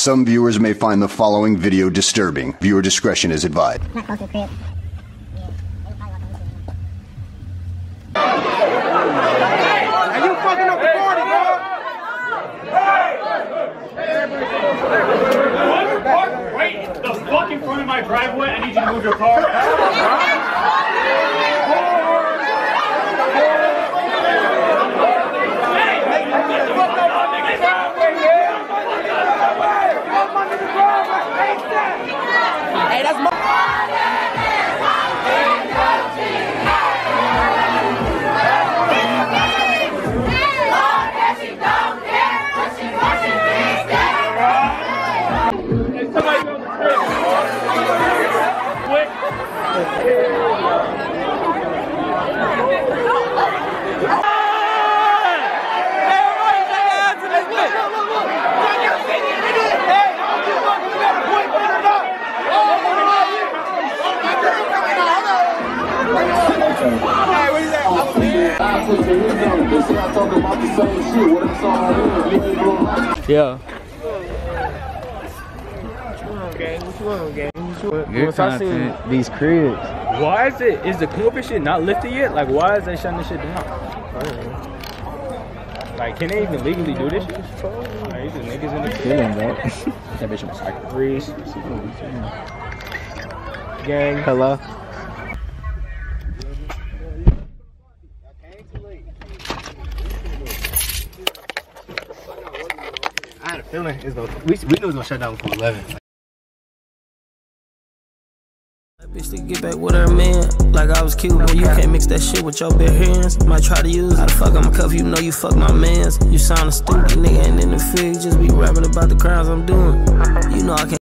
Some viewers may find the following video disturbing. Viewer discretion is advised. Not close to the crib. And you fucking up the party, dog. Park right the fuck in front of my driveway. I need you to move your car. that's my. Yeah. Your Once I seen- content, these cribs. Why is it? Is the corporate shit not lifted yet? Like, why is they shutting this shit down? Like, can they even legally do this shit? Like, these are niggas in the Feeling, bro. That bitch was like Reese. Gang. Hello. I had a feeling it's gonna. We, we knew it was gonna shut down before 11. Bitch to get back with her man, like I was cute. When you can't mix that shit with your bare hands, might try to use. How the fuck I'ma cuff you? Know you fuck my mans. You sound a stupid, nigga ain't in the fig. Just be rapping about the crimes I'm doing. You know I can't.